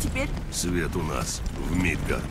Теперь? Свет у нас, в Мидгард.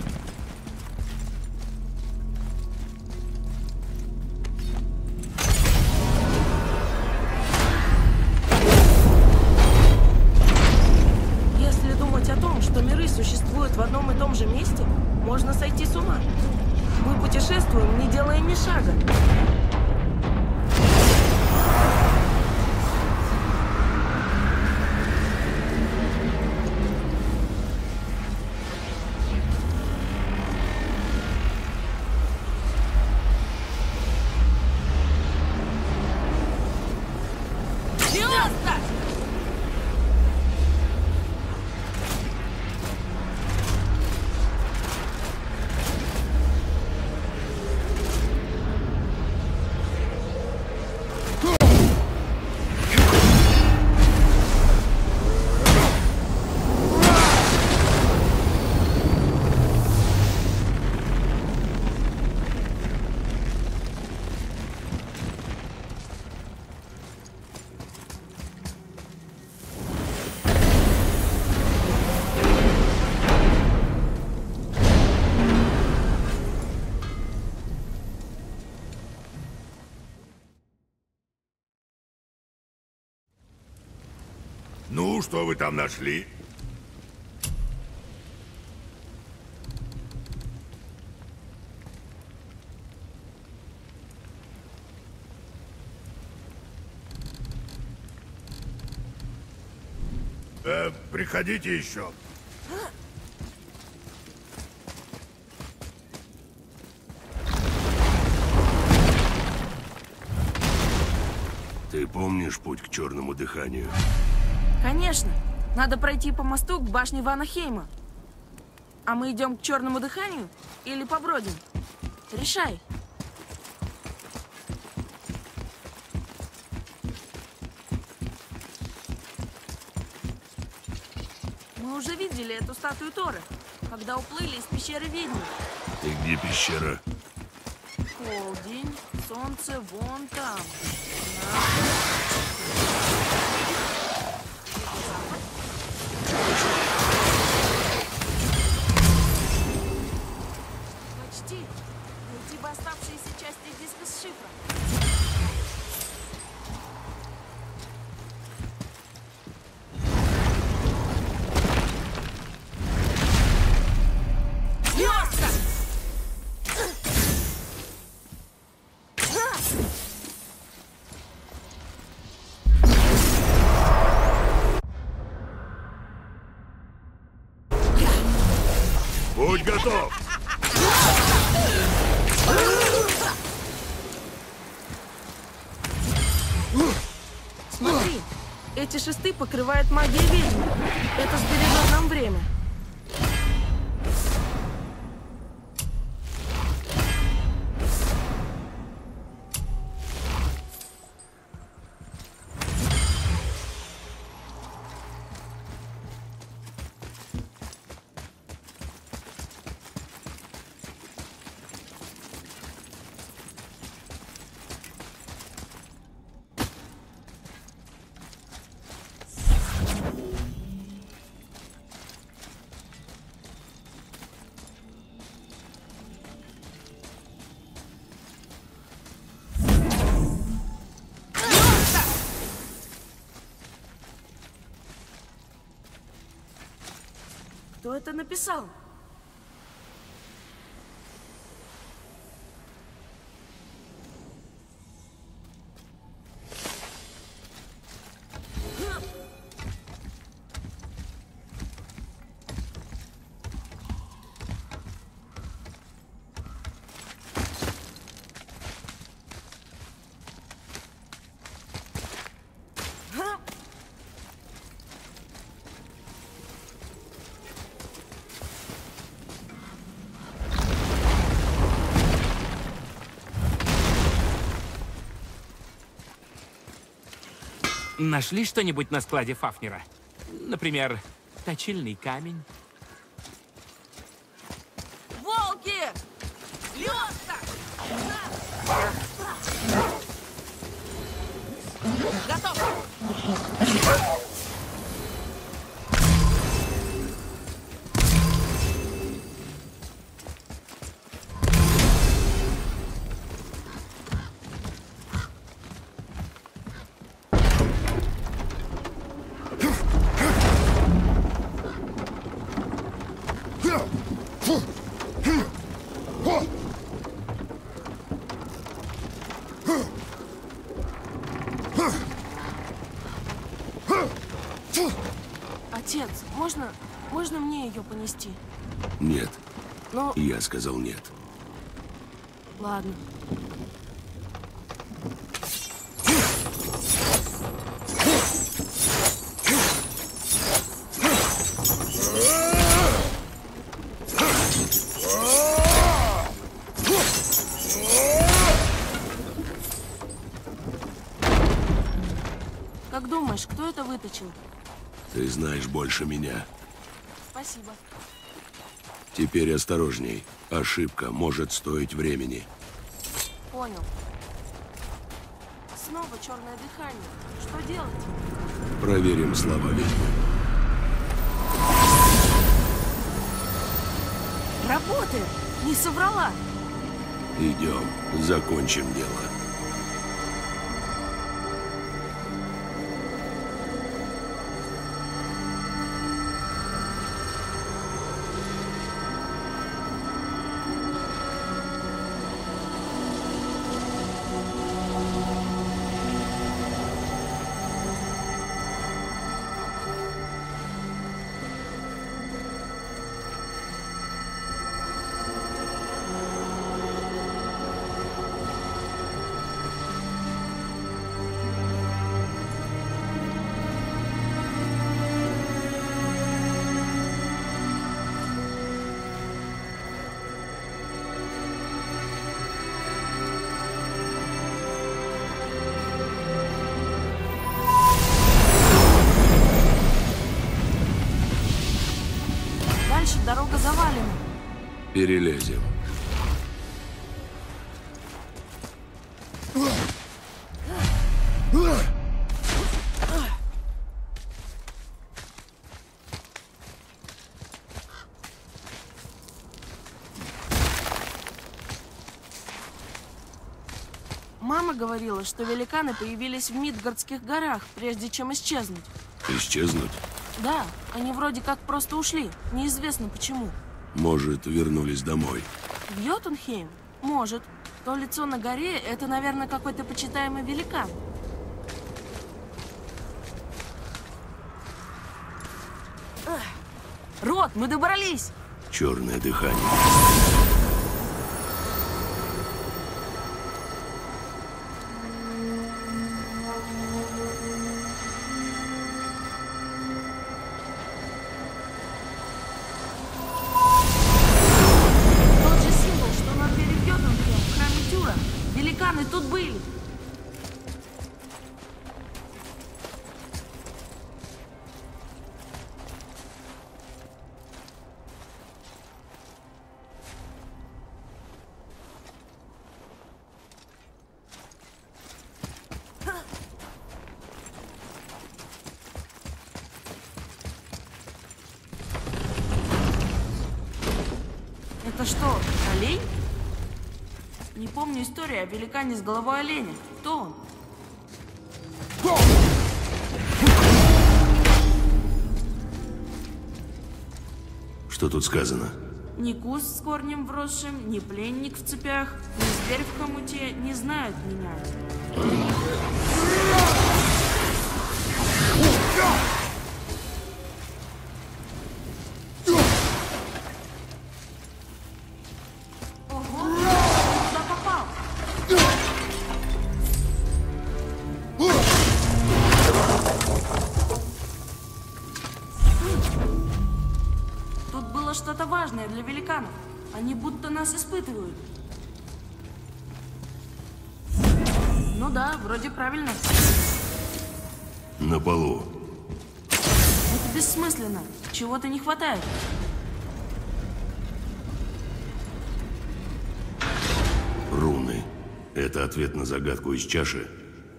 Что вы там нашли? Э, приходите еще. Ты помнишь путь к черному дыханию? Конечно. Надо пройти по мосту к башне Ванахейма. А мы идем к черному дыханию или побродим? Решай. Мы уже видели эту статую Торы, когда уплыли из пещеры ведьмы. И где пещера? Полдень, солнце вон там. Почти. Покрывает магия ведьмы. Это сбережет нам время. Кто это написал? Нашли что-нибудь на складе Фафнера? Например, точильный камень? Отец, можно, можно мне ее понести? Нет, Ну, я сказал нет. ладно. Выточил? Ты знаешь больше меня. Спасибо. Теперь осторожней. Ошибка может стоить времени. Понял. Снова черное дыхание. Что делать? Проверим слова ведьмы. Работает! Не соврала! Идем, закончим дело. Перелезем. Мама говорила, что великаны появились в Мидгардских горах, прежде чем исчезнуть. Исчезнуть? Да, они вроде как просто ушли. Неизвестно почему. Может, вернулись домой. В Йотунхейм? Может. То лицо на горе — это, наверное, какой-то почитаемый великан. Рот, мы добрались! Черное дыхание. Помню историю о великане с головой оленя. Кто он? Что тут сказано? Ни куст с корнем вросшим, ни пленник в цепях, ни зверь в хомуте не знают меня. Нас испытывают. Ну да, вроде правильно. На полу. Это бессмысленно. Чего-то не хватает. Руны. Это ответ на загадку из чаши.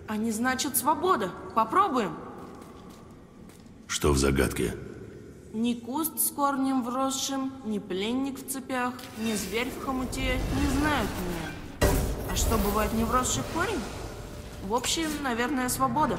Они значат свобода. Попробуем. Что в загадке? Ни куст с корнем вросшим, ни пленник в цепях, ни зверь в хомуте не знают меня. А что, бывает не вросший корень? В общем, наверное, свобода.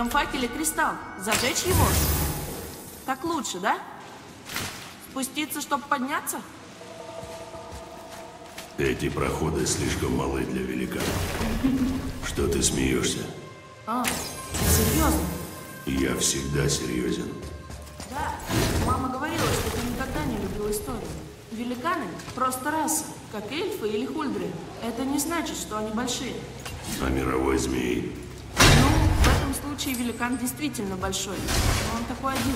Этом факеле кристалл. Зажечь его? Так лучше, да? Спуститься, чтобы подняться? Эти проходы слишком малы для великанов. Что ты смеешься? А, серьезно? Я всегда серьезен. Да, мама говорила, что ты никогда не любил историю. Великаны – просто раса, как эльфы или хульдры. Это не значит, что они большие. А мировой змей? Ну, этом случае великан действительно большой, но он такой один.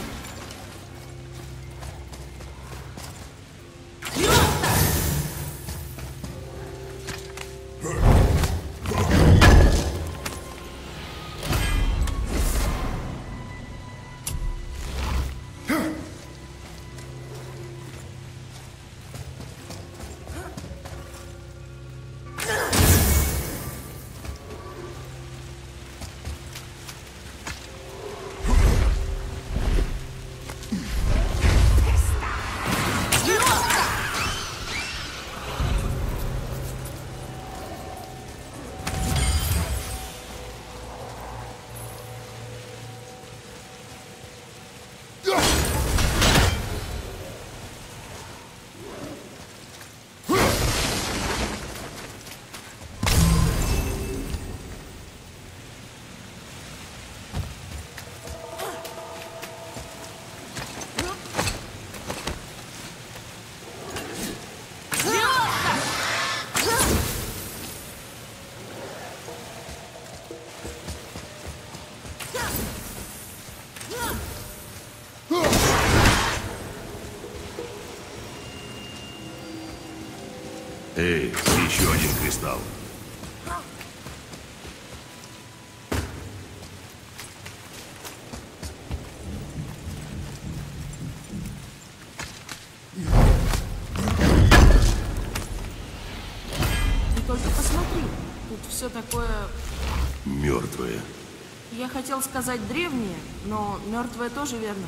Сказать древнее, но мертвое тоже верно.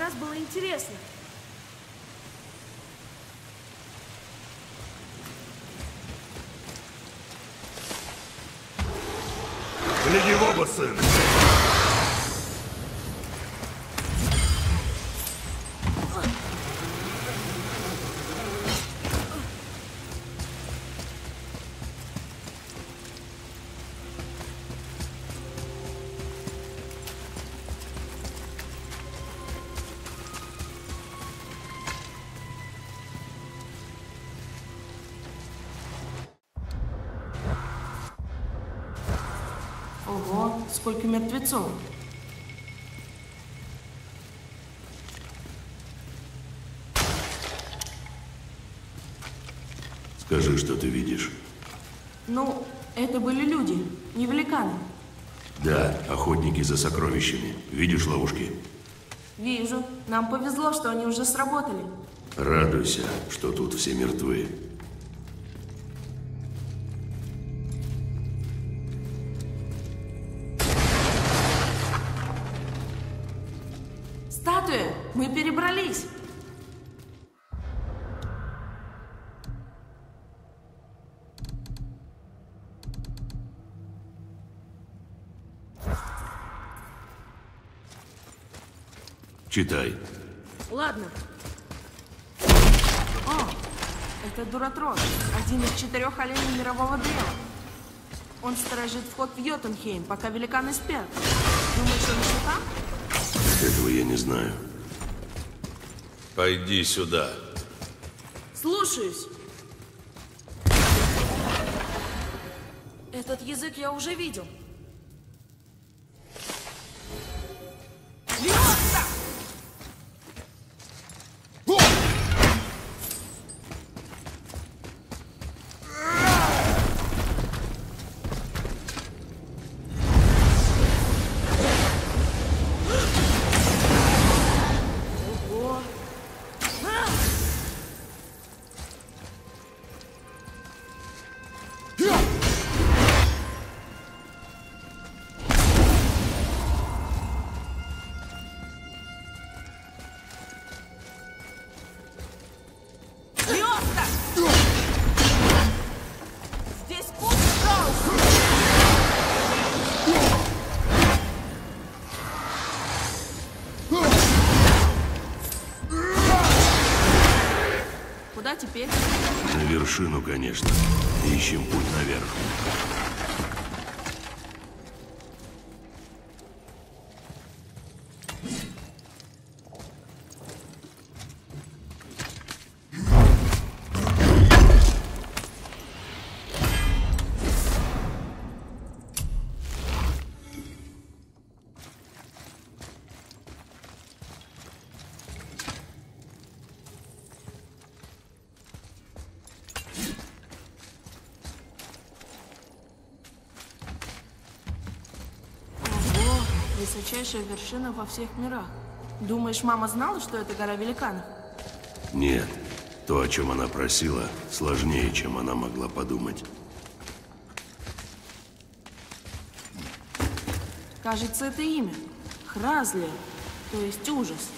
Раз было интересно. Гляди в оба, сын! Сколько мертвецов. Скажи, что ты видишь. Ну, это были люди, не великаны. Да, охотники за сокровищами. Видишь ловушки? Вижу. Нам повезло, что они уже сработали. Радуйся, что тут все мертвы. Читай. Ладно. О, это Дуратрон, один из четырех оленей мирового древа. Он сторожит вход в Йотунхейм, пока великаны спят. Думаешь, он еще там? Этого я не знаю. Пойди сюда. Слушаюсь. Этот язык я уже видел. Вершину, конечно. Ищем путь наверх. Высочайшая вершина во всех мирах. Думаешь, мама знала, что это гора великанов? Нет. То, о чем она просила, сложнее, чем она могла подумать. Кажется, это имя. Хразлия, то есть ужас.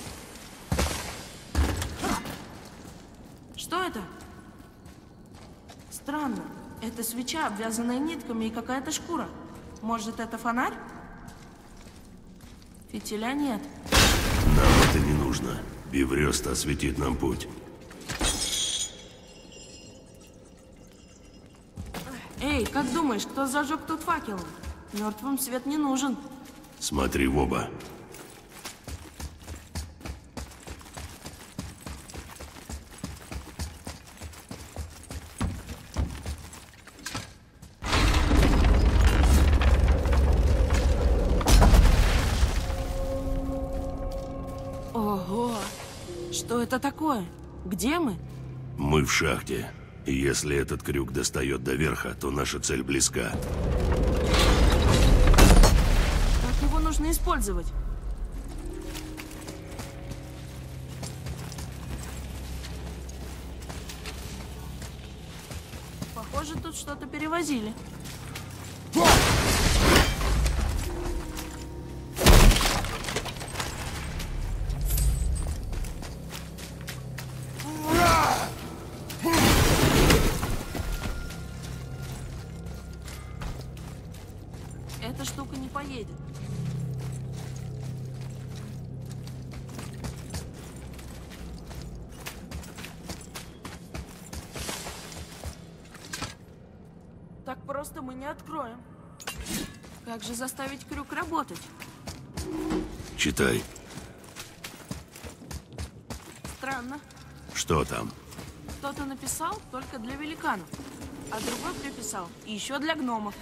Что это? Странно. Это свеча, обвязанная нитками и какая-то шкура. Может, это фонарь? Фитиля нет. Нам это не нужно. Биврест осветит нам путь. Эй, как думаешь, кто зажег тут факел? Мертвым свет не нужен. Смотри в оба. Где мы? Мы в шахте. Если этот крюк достает до верха, то наша цель близка. Как его нужно использовать? Похоже, тут что-то перевозили. Просто мы не откроем. Как же заставить крюк работать? Читай. Странно. Что там? Кто-то написал только для великанов, а другой приписал еще для гномов.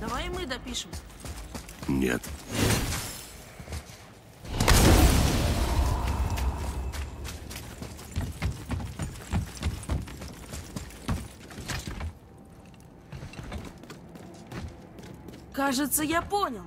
Давай мы допишем. Нет. Кажется, я понял.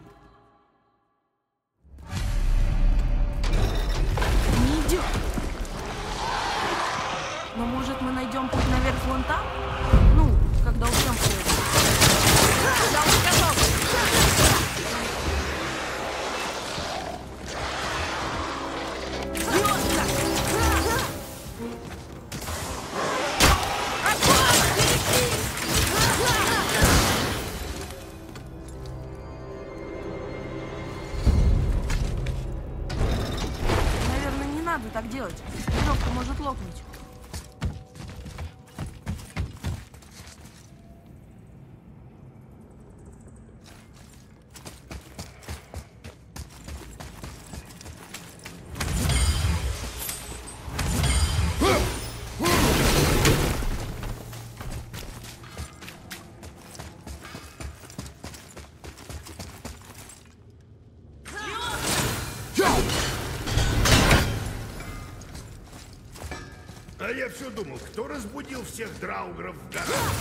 Все думал, кто разбудил всех драугров в горах?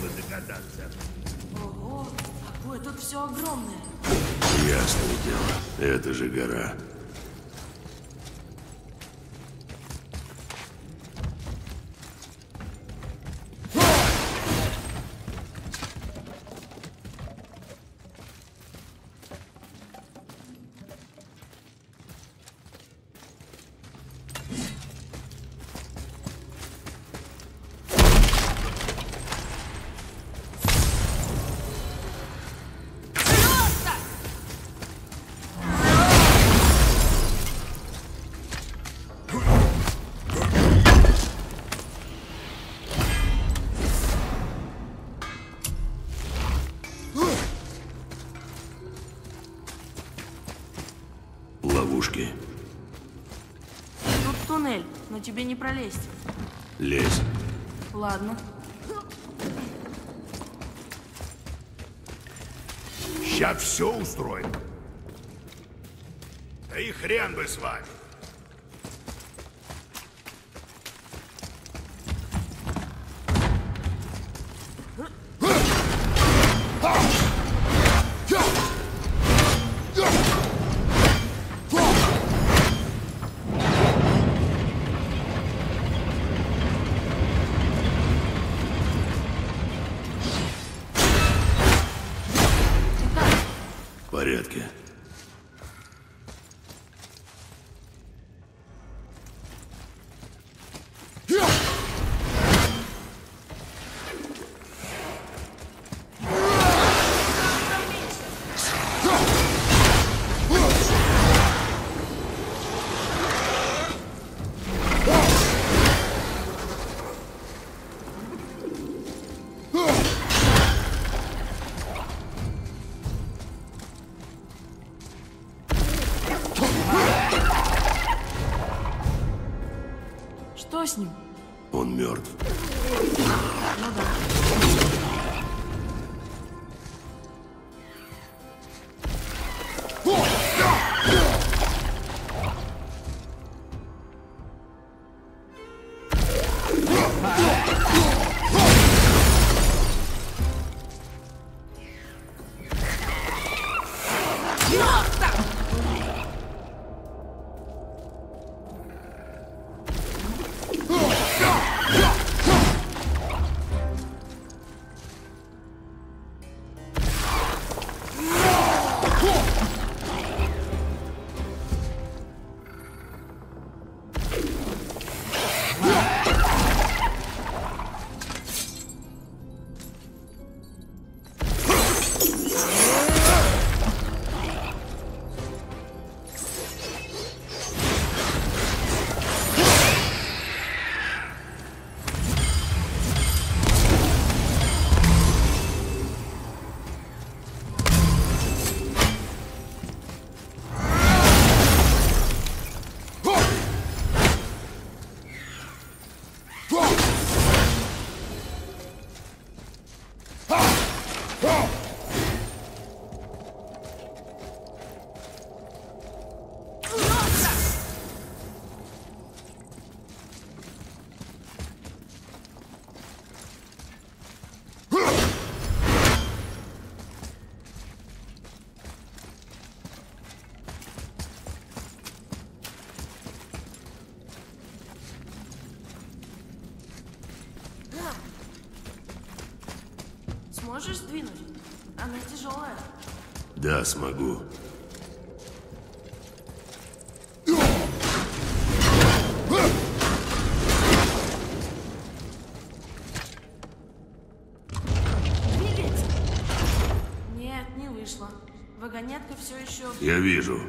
Вы догадаться. Ого, какое тут все огромное. Ясное дело. Это же гора. Тебе не пролезть. Лезь. Ладно. Сейчас все устроим. Да и хрен бы с вами. Да, смогу. Нет, не вышло. Вагонетка все еще... Я вижу.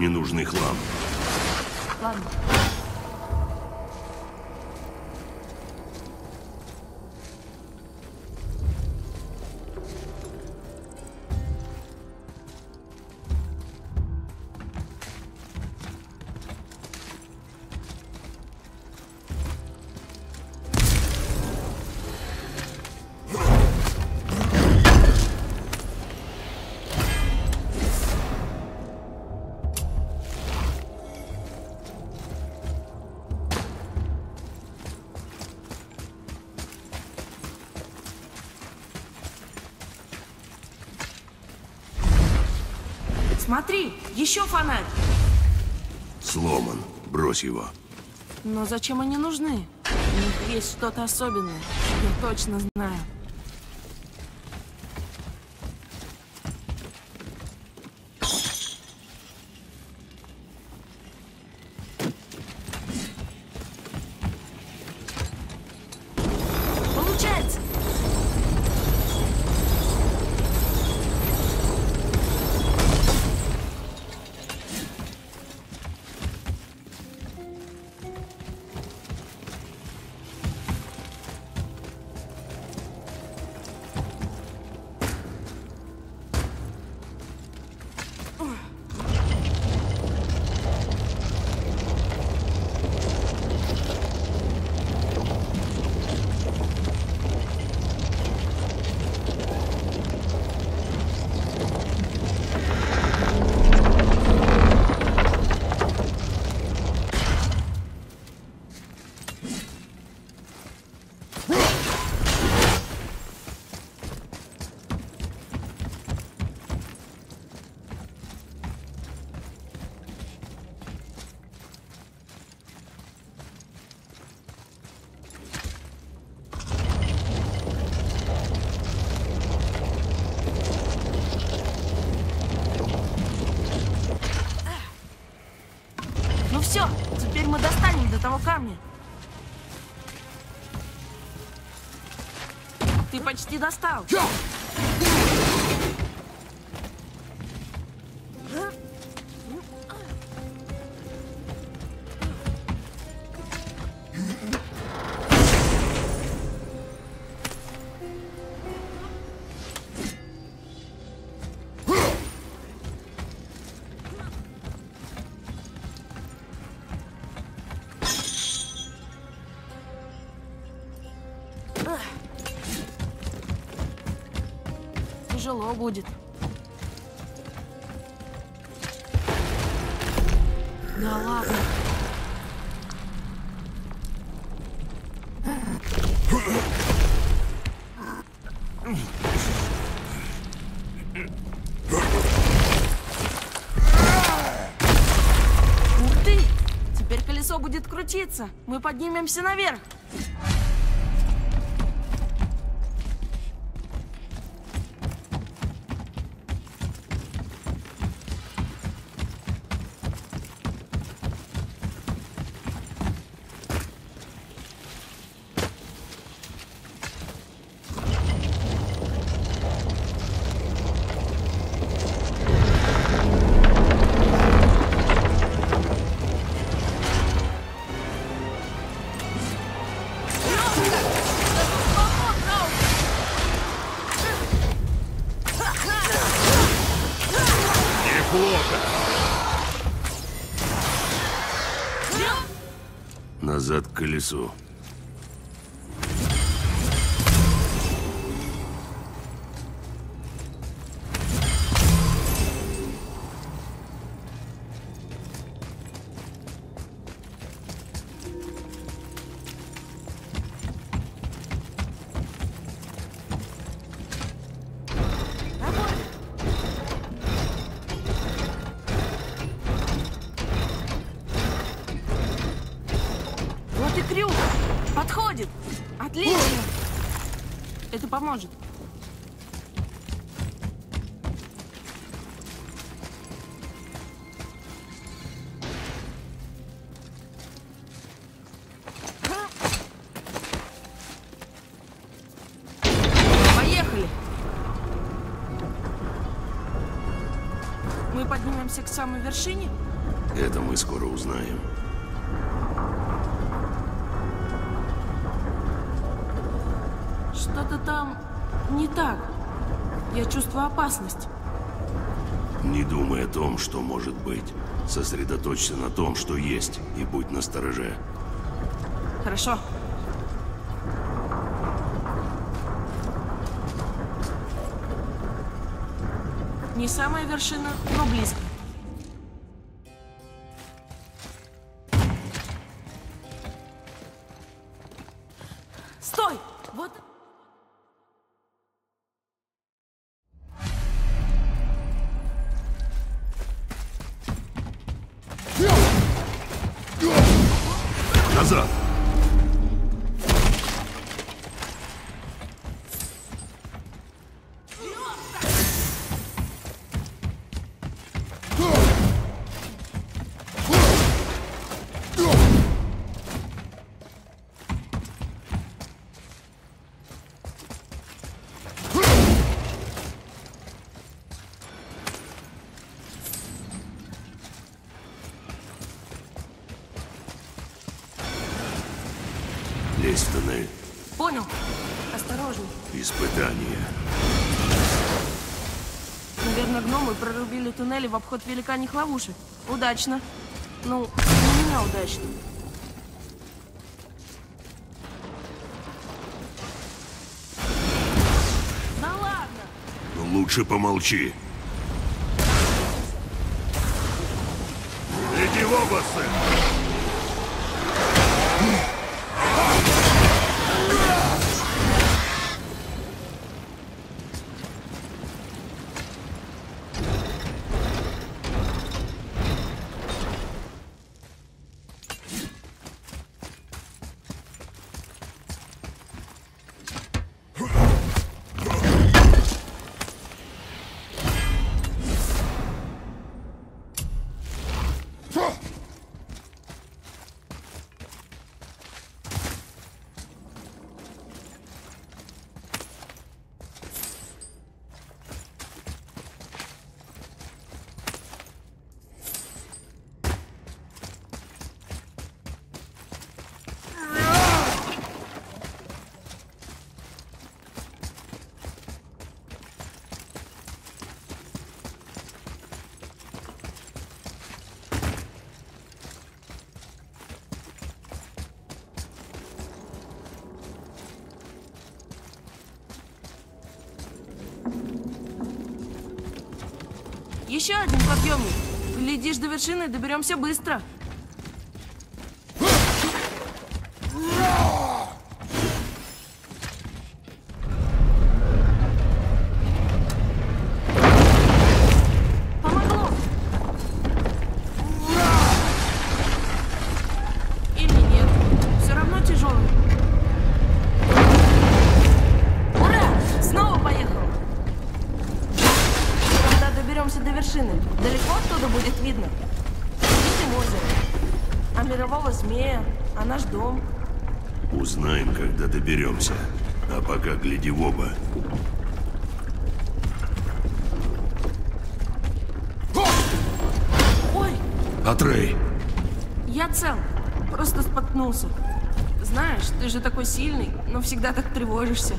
Ненужный хлам. Смотри, еще фонарь. Сломан. Брось его. Но зачем они нужны? У них есть что-то особенное. Я точно знаю. Ты Тяжело будет. Да ладно. Ух ты! Теперь колесо будет крутиться. Мы поднимемся наверх. isso. Поднимемся к самой вершине? Это мы скоро узнаем. Что-то там не так. Я чувствую опасность. Не думай о том, что может быть. Сосредоточься на том, что есть, и будь настороже. Хорошо. Не самая вершина, но близко. Туннели в обход великаньих ловушек. Удачно. Ну, для меня удачно. Да ладно! Лучше помолчи. Иди в оба, сын. Еще один подъемник. Глядишь, до вершины доберемся быстро. Сильный, но всегда так тревожишься.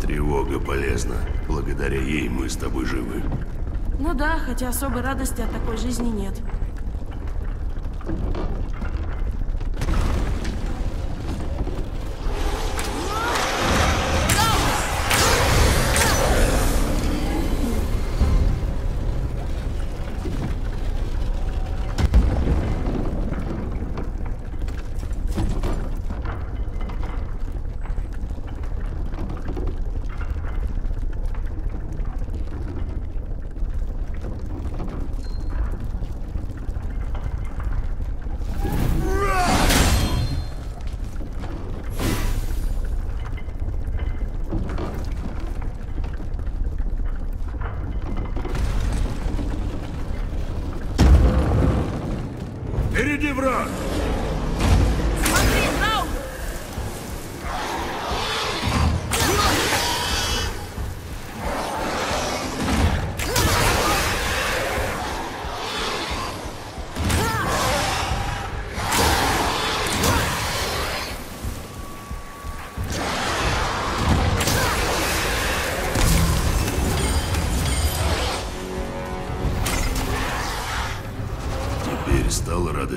Тревога полезна. Благодаря ей мы с тобой живы. Ну да, хотя особой радости от такой жизни нет.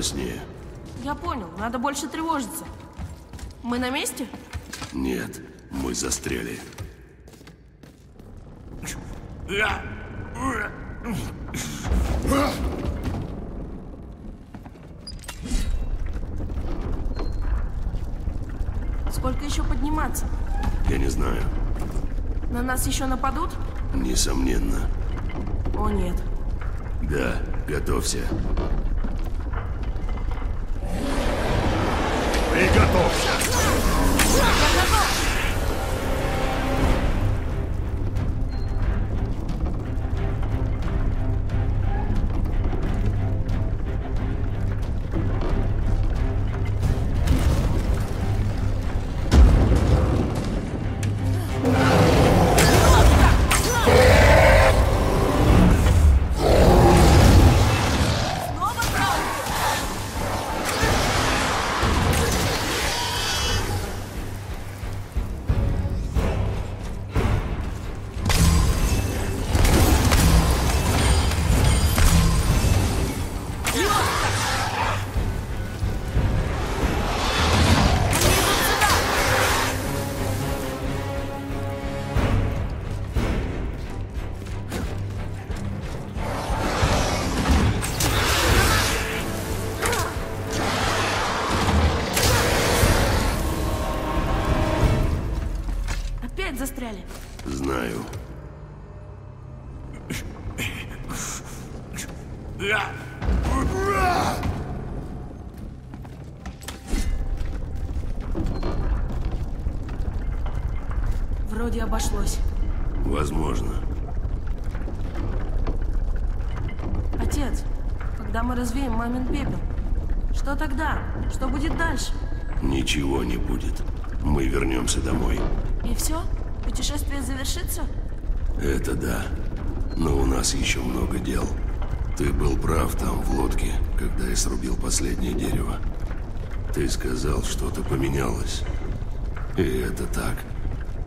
Стало радостнее. Я понял, надо больше тревожиться. Мы на месте? Нет, мы застряли. Сколько еще подниматься? Я не знаю. На нас еще нападут? Несомненно. О нет. Да, готовься. Что тогда? Что будет дальше? Ничего не будет. Мы вернемся домой. И все? Путешествие завершится? Это да. Но у нас еще много дел. Ты был прав там, в лодке, когда я срубил последнее дерево. Ты сказал, что-то поменялось. И это так.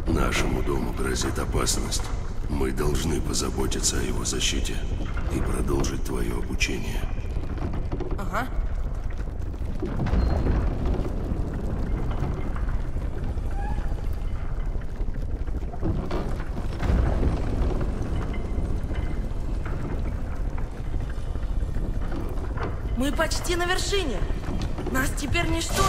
Нашему дому грозит опасность. Мы должны позаботиться о его защите и продолжить твое обучение. Ага. Почти на вершине. Нас теперь ничто.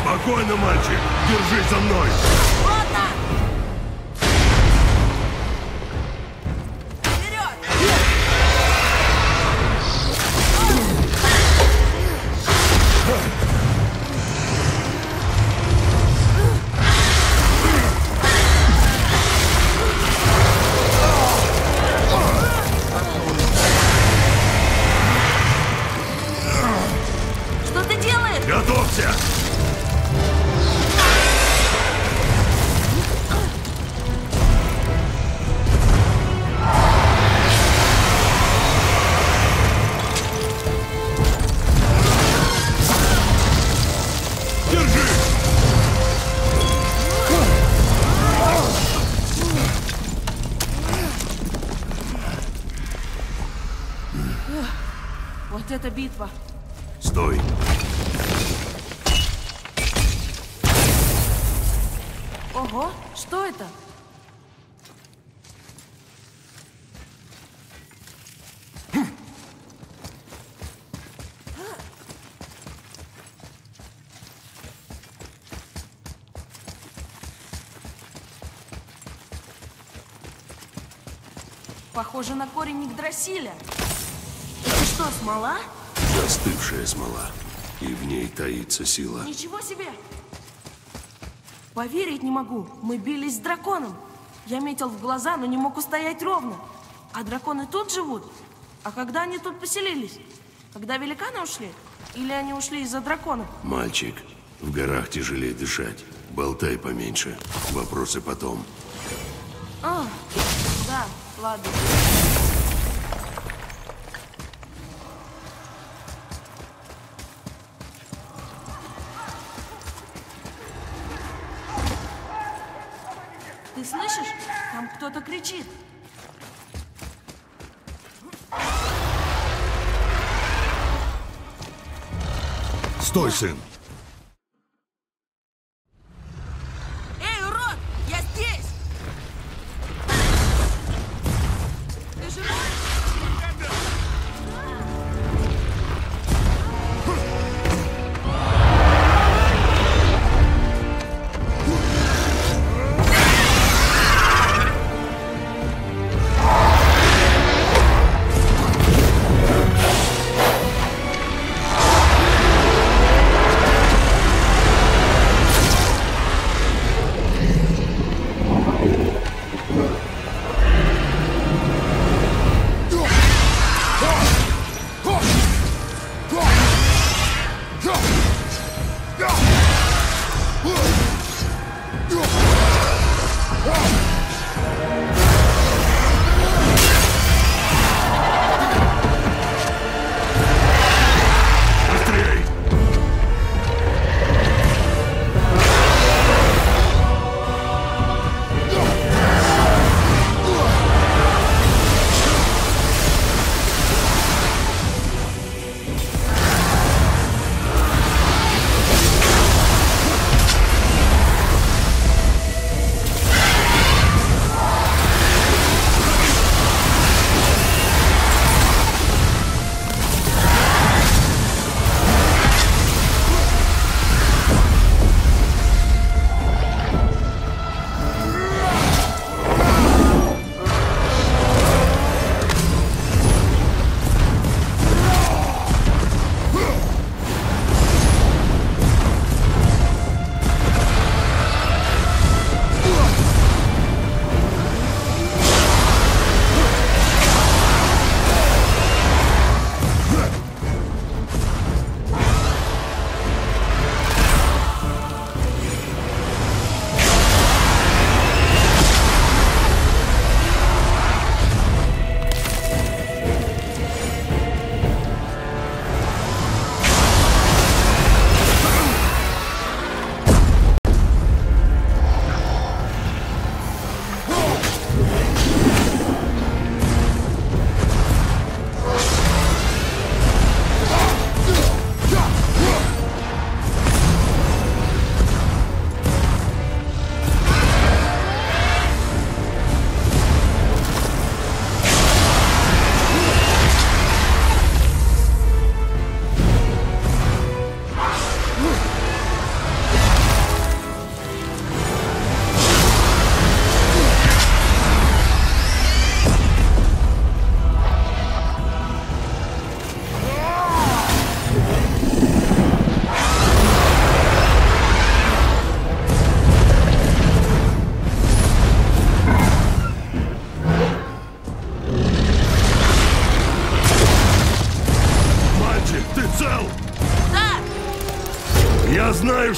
Спокойно, мальчик. Держись за мной. Ладно! Похоже на корень Игдрасиля. Это что, смола? Застывшая смола. И в ней таится сила. Ничего себе! Поверить не могу. Мы бились с драконом. Я метил в глаза, но не мог устоять ровно. А драконы тут живут? А когда они тут поселились? Когда великаны ушли? Или они ушли из-за дракона? Мальчик, в горах тяжелее дышать. Болтай поменьше. Вопросы потом. А, да, ладно. Кто-то кричит. Стой, сын.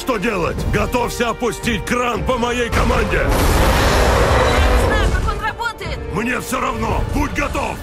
Что делать! Готовься опустить кран по моей команде! Я не знаю, как он работает! Мне все равно! Будь готов!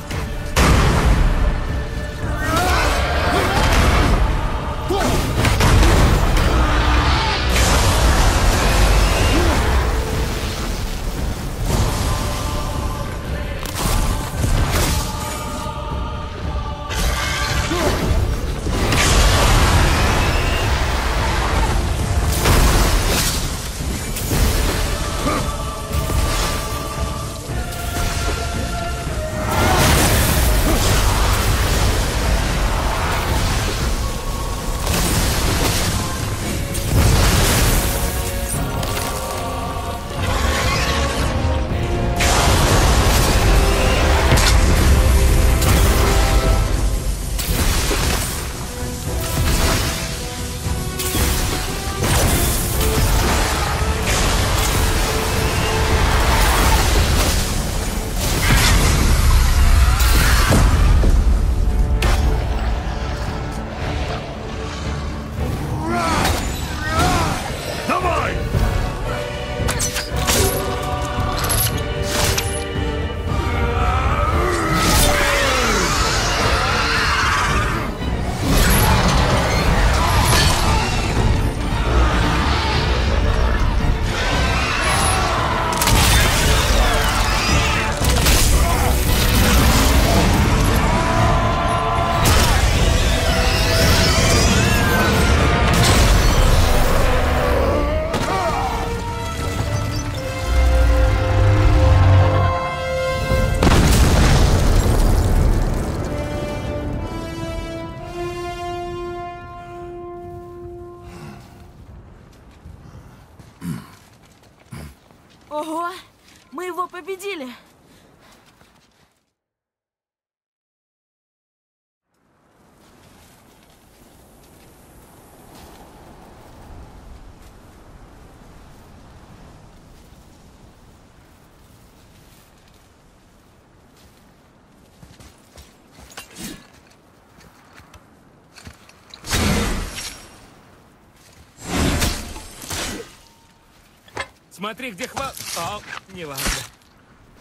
Смотри, где хвал... О, не ладно.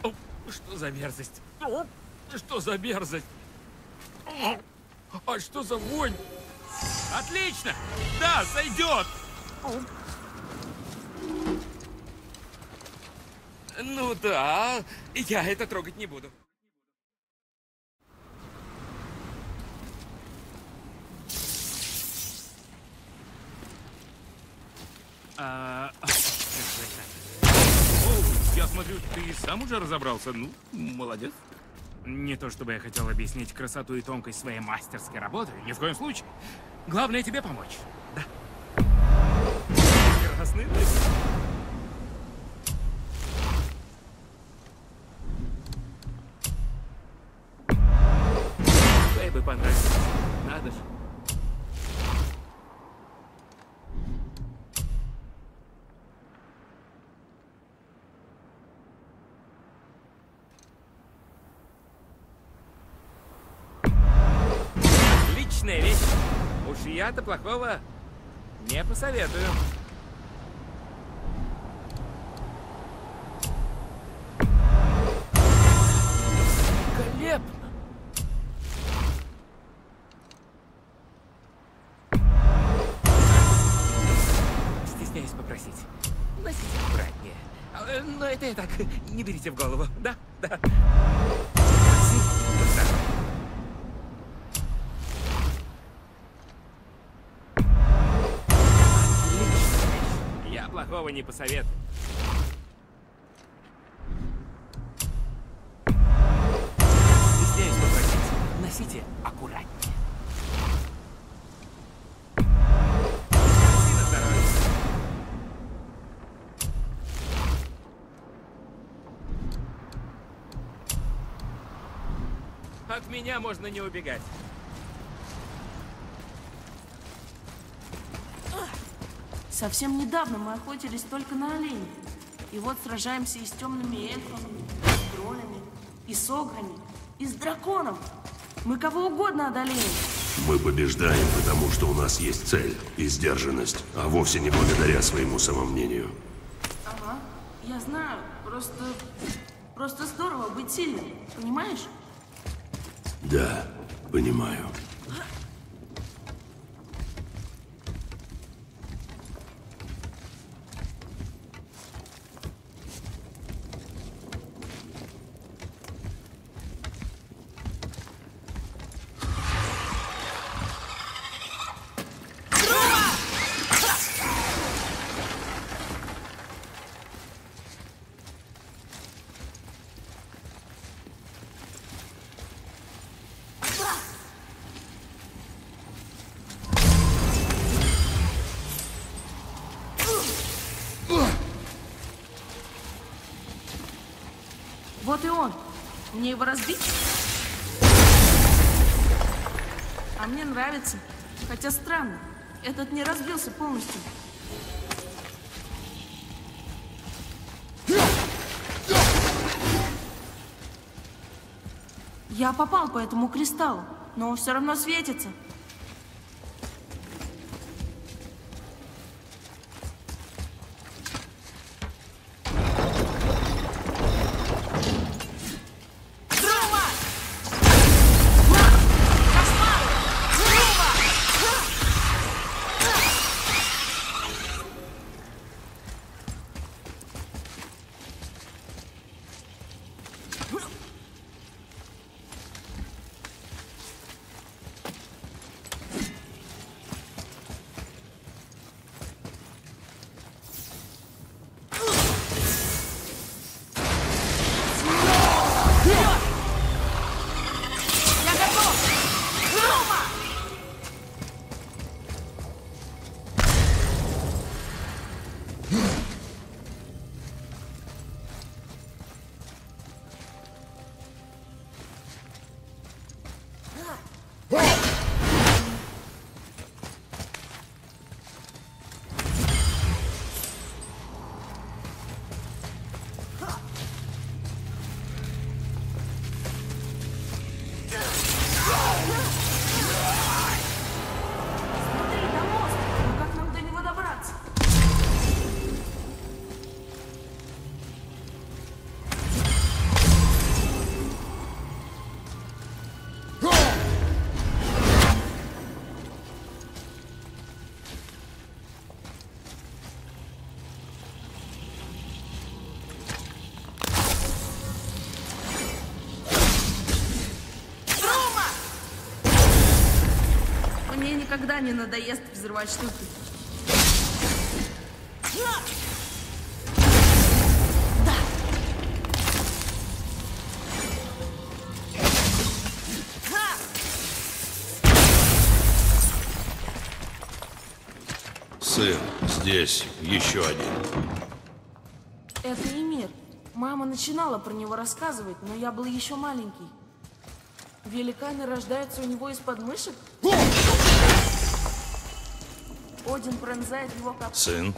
О, что за мерзость? О, что за мерзость? О, а что за вонь? Отлично! Да, сойдет! Ну да, я это трогать не буду. А, как же это? О, я смотрю, ты сам уже разобрался. Ну, молодец. Не то чтобы я хотел объяснить красоту и тонкость своей мастерской работы, ни в коем случае. Главное тебе помочь. Да. Выбор. Я-то плохого не посоветую. Великолепно! Стесняюсь попросить. Носите аккуратнее. Э, Но это я так, не берите в голову. Да, не посоветую. Носите аккуратнее. От меня можно не убегать. Совсем недавно мы охотились только на оленей. И вот сражаемся и с темными эльфами, и с троллями, и с ограми, и с драконом. Мы кого угодно одолеем. Мы побеждаем, потому что у нас есть цель и сдержанность, а вовсе не благодаря своему самомнению. Ага, я знаю. Просто... Просто здорово быть сильным, понимаешь? Да, понимаю. И он. Мне его разбить? А мне нравится. Хотя странно. Этот не разбился полностью. Я попал по этому кристаллу, но он все равно светится. Никогда не надоест взрывать штуки. Сын, здесь еще один. Это Эмир. Мама начинала про него рассказывать, но я был еще маленький. Великаны рождаются у него из подмышек? Один пронзает его как... Сын,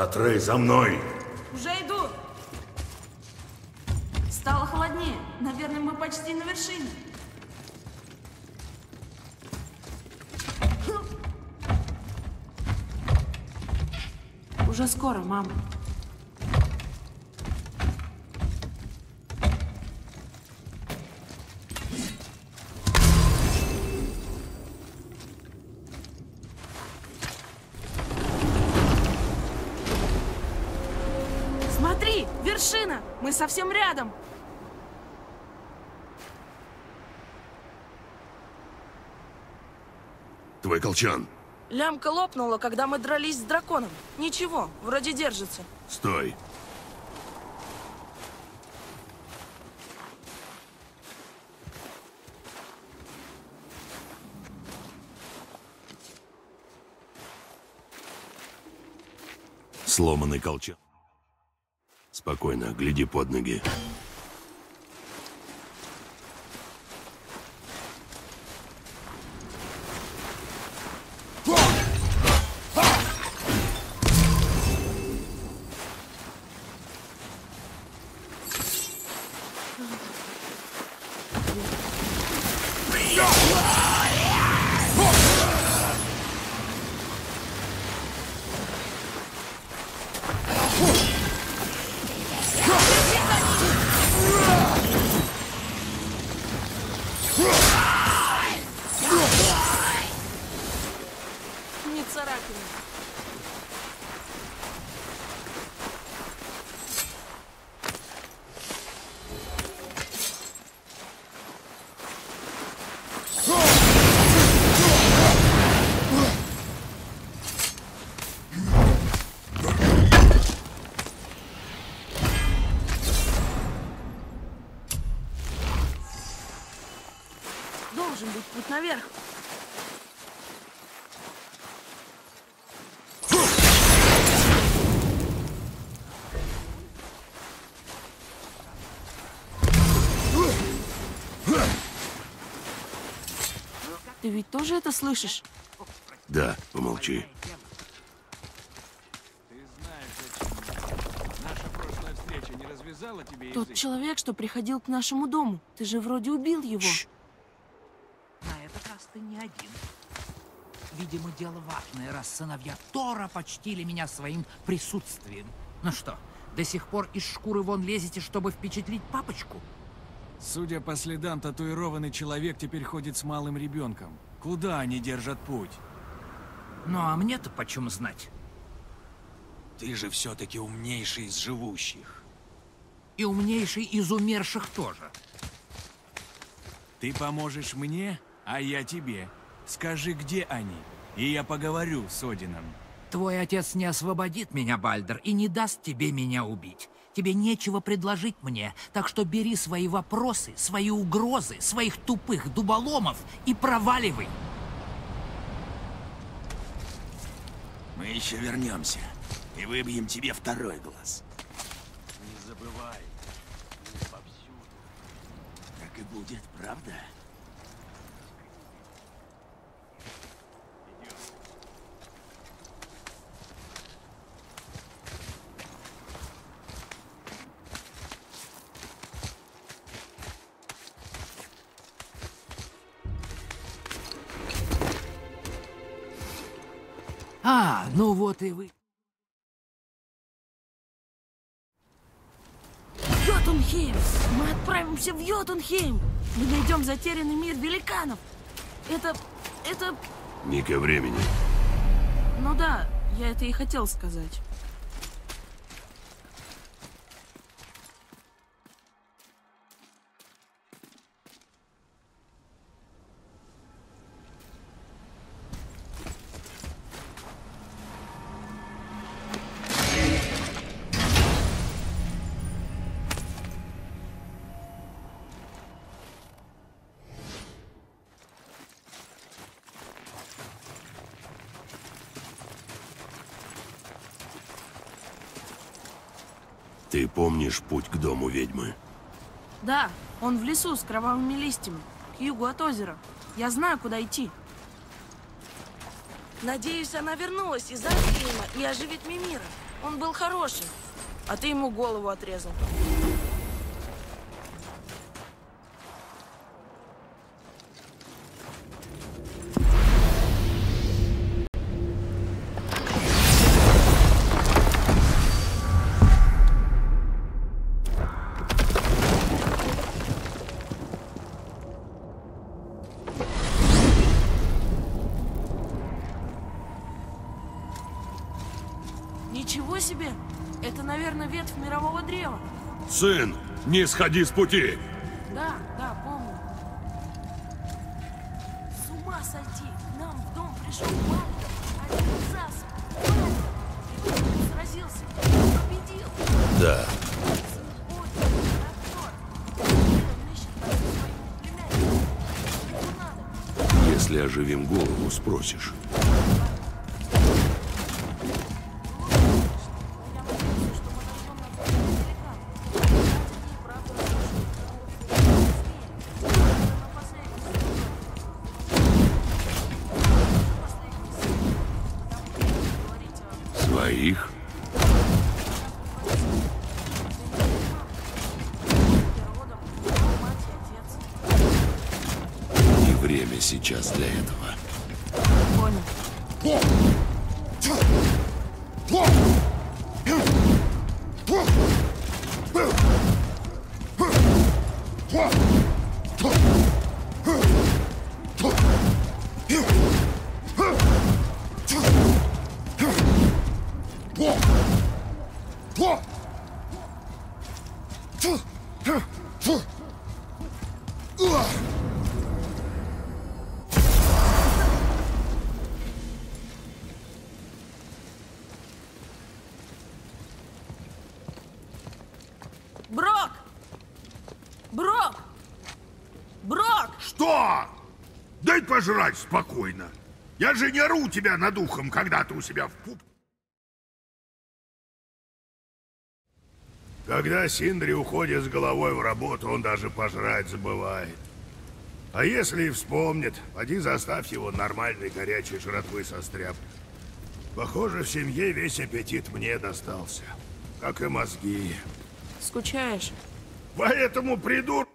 Атрей, за мной! Уже иду. Стало холоднее. Наверное, мы почти на вершине. Уже скоро, мама. Совсем рядом. Твой колчан. Лямка лопнула, когда мы дрались с драконом. Ничего, вроде держится. Стой. Сломанный колчан. Спокойно, гляди под ноги. Ты ведь тоже это слышишь? Да, помолчи. Ты знаешь, зачем. Наша прошлая встреча не развязала тебе Тот человек, что приходил к нашему дому. Ты же вроде убил его. На этот раз ты не один. Видимо, дело важное, раз сыновья Тора почтили меня своим присутствием. Ну что, до сих пор из шкуры вон лезете, чтобы впечатлить папочку? Судя по следам, татуированный человек теперь ходит с малым ребенком. Куда они держат путь? Ну а мне-то почем знать? Ты же все-таки умнейший из живущих. И умнейший из умерших тоже. Ты поможешь мне, а я тебе. Скажи, где они, и я поговорю с Одином. Твой отец не освободит меня, Бальдер, и не даст тебе меня убить. Тебе нечего предложить мне, так что бери свои вопросы, свои угрозы, своих тупых дуболомов и проваливай. Мы еще вернемся и выбьем тебе второй глаз. Не забывай, повсюду. Так и будет, правда? Вот и вы. Йотунхейм! Мы отправимся в Йотунхейм! Мы найдем затерянный мир великанов! Это... это... Не ко времени. Ну да, я это и хотел сказать. Помнишь путь к дому ведьмы? Да, он в лесу с кровавыми листьями, к югу от озера. Я знаю, куда идти. Надеюсь, она вернулась из Ангейма и оживит Мимира. Он был хороший, а ты ему голову отрезал. Наверное, ветвь мирового древа. Сын, не сходи с пути! Да, да, помню. С ума сойти! К нам в дом пришел Альзас, Мальдов. И он сразился, победил. Да, Один, если оживим голову, спросишь. Дай пожрать спокойно. Я же не ору тебя над ухом, когда ты у себя в пуп... Когда Синдри уходит с головой в работу, он даже пожрать забывает. А если и вспомнит, поди заставь его нормальной горячей жратвы состряп. Похоже, в семье весь аппетит мне достался. Как и мозги. Скучаешь? Поэтому придур...